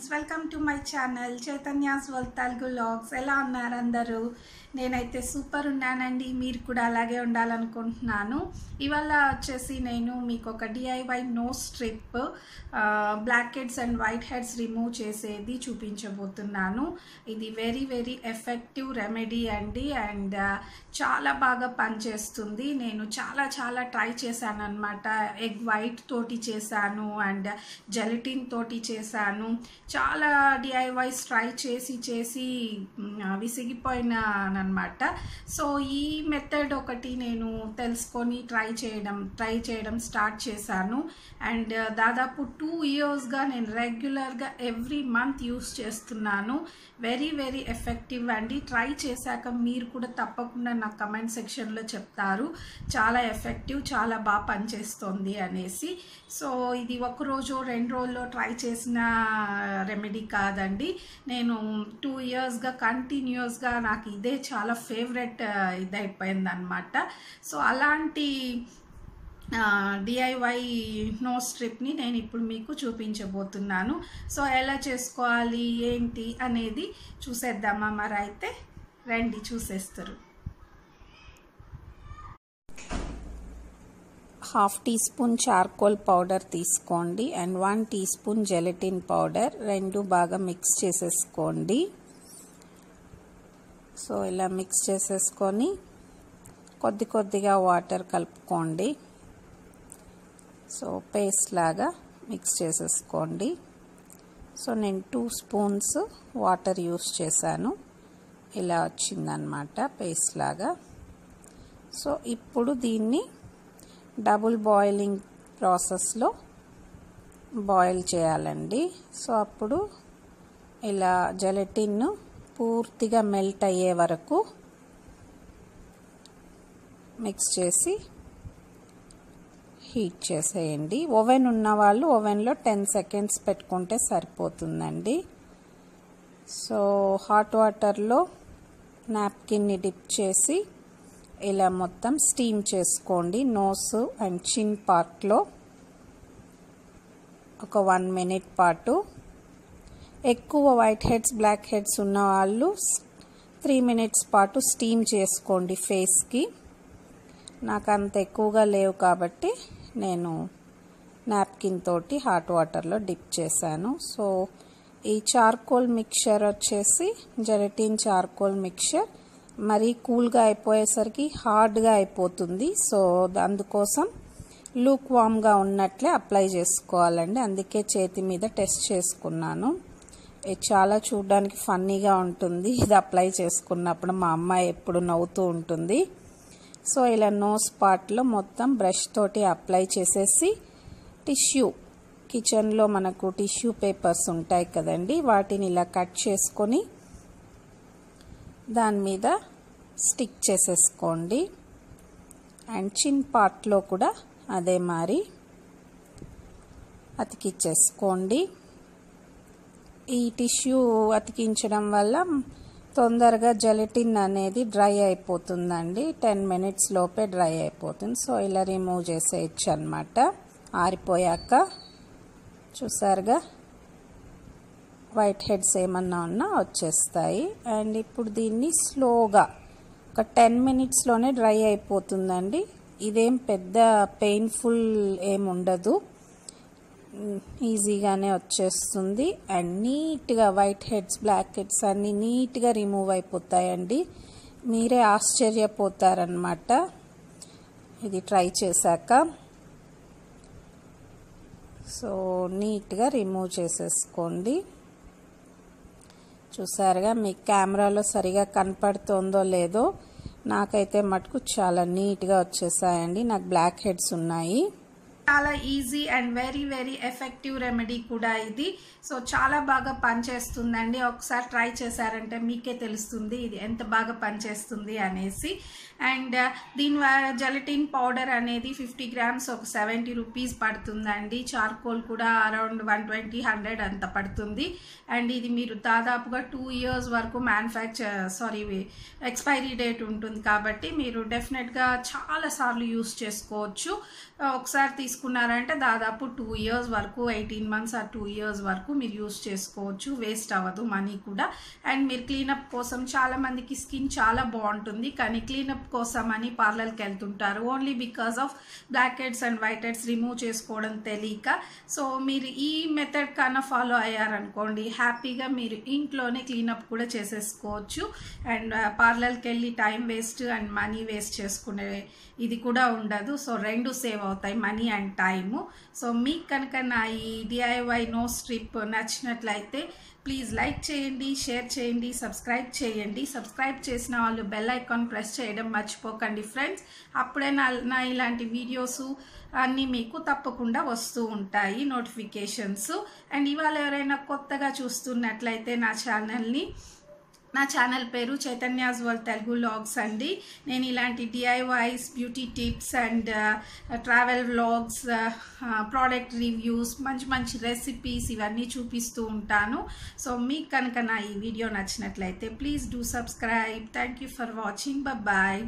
Friends welcome to my channel Chaitanya's వల్ Telugu logs. ఎలా ఉన్నారు అందరూ? నేనైతే సూపర్ ఉన్నానండి. మీరు కూడా అలాగే ఉండాలనుకుంటున్నాను. ఇవాళ వచ్చేసి నేను మీకు ఒక DIY no strip blackheads and whiteheads remove చేసేది చూపించబోతున్నాను. ఇది వెరీ వెరీ ఎఫెక్టివ్ రెమెడీ అండి. అండ్ చాలా బాగా పనిచేస్తుంది. నేను చాలా చాలా ట్రై చేశాను అనమాట ఎగ్ వైట్ తోటి చేశాను. అండ్ జెలటిన్ తోటి చేశాను. చాలా డిఐవైస్ ట్రై చేసి చేసి విసిగిపోయినానమాట సో ఈ మెథడ్ ఒకటి నేను తెలుసుకొని ట్రై చేయడం ట్రై చేయడం స్టార్ట్ చేశాను. అండ్ uh, దాదాపు టూ ఇయర్స్గా నేను రెగ్యులర్గా ఎవ్రీ మంత్ యూస్ చేస్తున్నాను. వెరీ వెరీ ఎఫెక్టివ్ అండి. ట్రై చేశాక మీరు కూడా తప్పకుండా నా కమెంట్ సెక్షన్లో చెప్తారు. చాలా ఎఫెక్టివ్ చాలా బాగా పనిచేస్తుంది అనేసి. సో ఇది ఒకరోజు రెండు రోజుల్లో ట్రై చేసిన రెమెడీ కాదండి. నేను టూ ఇయర్స్గా కంటిన్యూస్గా నాకు ఇదే చాలా ఫేవరెట్ uh, ఇదైపోయిందనమాట సో అలాంటి డిఐవై నో స్ట్రిప్ని నేను ఇప్పుడు మీకు చూపించబోతున్నాను. సో ఎలా చేసుకోవాలి ఏంటి అనేది చూసేద్దామా? మరి అయితే రండి చూసేస్తారు. Half teaspoon charcoal powder తీసుకోండి and one teaspoon gelatin powder. రెండు బాగా మిక్స్ చేసేసుకోండి. సో ఇలా మిక్స్ చేసేసుకొని కొద్ది కొద్దిగా వాటర్ కలుపుకోండి. సో పేస్ట్ లాగా మిక్స్ చేసేసుకోండి. సో నేను టూ స్పూన్స్ వాటర్ యూస్ చేశాను. ఇలా వచ్చిందనమాట పేస్ట్ లాగా. సో ఇప్పుడు దీన్ని డబుల్ బాయిలింగ్ ప్రాసెస్లో బాయిల్ చేయాలండి. సో అప్పుడు ఇలా జెలటిన్ పూర్తిగా మెల్ట్ అయ్యే వరకు మిక్స్ చేసి హీట్ చేసేయండి. ఓవెన్ ఉన్న వాళ్ళు ఓవెన్లో టెన్ సెకండ్స్ పెట్టుకుంటే సరిపోతుందండి. సో హాట్ వాటర్లో నాప్కిన్ని డిప్ చేసి ఇలా మొత్తం స్టీమ్ చేసుకోండి. నోస్ అండ్ చిన్ పార్ట్లో ఒక వన్ మినిట్ పాటు. ఎక్కువ వైట్ హెడ్స్ బ్లాక్ హెడ్స్ ఉన్న వాళ్ళు త్రీ మినిట్స్ పాటు స్టీమ్ చేసుకోండి ఫేస్కి. నాకు అంత ఎక్కువగా లేవు కాబట్టి నేను నాప్కిన్ తోటి హాట్ వాటర్లో డిప్ చేశాను. సో ఈ చార్కోల్ మిక్చర్ వచ్చేసి జెరటిన్ చార్కోల్ మిక్చర్. మరీ కూల్గా అయిపోయేసరికి హార్డ్గా అయిపోతుంది. సో అందుకోసం లూక్ వామ్గా ఉన్నట్లే అప్లై చేసుకోవాలండి. అందుకే చేతి మీద టెస్ట్ చేసుకున్నాను. ఇది చాలా చూడడానికి ఫన్నీగా ఉంటుంది. ఇది అప్లై చేసుకున్నప్పుడు మా అమ్మాయి ఎప్పుడు నవ్వుతూ ఉంటుంది. సో ఇలా నోస్ పార్ట్లో మొత్తం బ్రష్ తోటి అప్లై చేసేసి టిష్యూ కిచెన్లో మనకు టిష్యూ పేపర్స్ ఉంటాయి కదండి వాటిని ఇలా కట్ చేసుకొని దాని మీద స్టిక్ చేసేసుకోండి. అండ్ చిన్ పార్ట్లో కూడా అదే మరి అతికిచ్చేసుకోండి. ఈ టిష్యూ అతికించడం వల్ల తొందరగా జెలటిన్ అనేది డ్రై అయిపోతుందండి. టెన్ మినిట్స్ లోపే డ్రై అయిపోతుంది. సో ఇలా రిమూవ్ చేసేయచ్చు అనమాట ఆరిపోయాక చూసారుగా వైట్ హెడ్స్ ఏమన్నా ఉన్నా వచ్చేస్తాయి. అండ్ ఇప్పుడు దీన్ని స్లోగా ఒక టెన్ మినిట్స్లోనే డ్రై అయిపోతుందండి. ఇదేం పెద్ద పెయిన్ఫుల్ ఏముండదు ఉండదు. ఈజీగానే వచ్చేస్తుంది. అండ్ నీట్గా వైట్ హెడ్స్ బ్లాక్ హెడ్స్ అన్నీ నీట్గా రిమూవ్ అయిపోతాయండి. మీరే ఆశ్చర్యపోతారనమాట ఇది ట్రై చేశాక. సో నీట్గా రిమూవ్ చేసేసుకోండి. చూసారుగా మీ కెమెరాలో సరిగా కనపడుతుందో లేదో నాకైతే మటుకు చాలా నీట్గా వచ్చేసాయండి. నాకు బ్లాక్ హెడ్స్ ఉన్నాయి. చాలా easy and very very effective remedy కూడా ఇది. సో చాలా బాగా పనిచేస్తుందండి. ఒకసారి ట్రై చేశారంటే మీకే తెలుస్తుంది ఇది ఎంత బాగా పనిచేస్తుంది అనేసి. అండ్ uh, దీని జెలటిన్ పౌడర్ అనేది ఫిఫ్టీ గ్రామ్స్ ఒక సెవెంటీ రూపీస్ పడుతుందండి. చార్కోల్ కూడా అరౌండ్ వన్ ట్వంటీ హండ్రెడ్ అంత పడుతుంది. అండ్ ఇది మీరు దాదాపుగా టూ ఇయర్స్ వరకు మ్యానుఫ్యాక్చర్ సారీ ఎక్స్పైరీ డేట్ ఉంటుంది కాబట్టి మీరు డెఫినెట్గా చాలాసార్లు యూస్ చేసుకోవచ్చు. Uh, ఒకసారి తీసుకు తీసుకున్నారంటే దాదాపు టూ ఇయర్స్ వరకు eighteen months or two years వరకు మీరు యూస్ చేసుకోవచ్చు. వేస్ట్ అవ్వదు మనీ కూడా. అండ్ మీరు క్లీనప్ కోసం చాలామందికి స్కిన్ చాలా బాగుంటుంది కానీ క్లీనప్ కోసం అని పార్లర్కి వెళ్తుంటారు. Only because of blackheads and whiteheads remove చేసుకోవడం తెలియక. సో మీరు ఈ మెథడ్ కన్నా ఫాలో అయ్యారనుకోండి హ్యాపీగా మీరు ఇంట్లోనే క్లీనప్ కూడా చేసేసుకోవచ్చు. అండ్ పార్లర్కి వెళ్ళి time waste and money waste చేసుకునే ఇది కూడా ఉండదు. సో రెండు సేవ్ అవుతాయి మనీ అండ్ టైము. సో మీకు కనుక నా ఈ డిఐవై నో స్ట్రిప్ నచ్చినట్లయితే ప్లీజ్ లైక్ చేయండి షేర్ చేయండి సబ్స్క్రైబ్ చేయండి. సబ్స్క్రైబ్ చేసిన వాళ్ళు బెల్ ఐకాన్ ప్రెస్ చేయడం మర్చిపోకండి ఫ్రెండ్స్. అప్పుడే నా నా ఇలాంటి వీడియోస్ అన్నీ మీకు తప్పకుండా వస్తూ ఉంటాయి నోటిఫికేషన్స్. అండ్ ఇవాళ ఎవరైనా కొత్తగా చూస్తున్నట్లయితే నా ఛానల్ని నా ఛానల్ పేరు చైతన్యాస్ వరల్డ్ తెలుగు లాగ్స్ అండి. నేను ఇలాంటి DIYs beauty tips and travel vlogs product reviews మంచి మంచి రెసిపీస్ ఇవన్నీ చూపిస్తూ ఉంటాను. సో మీకు కనుక నా ఈ వీడియో నచ్చినట్లయితే please do subscribe thank you for watching bye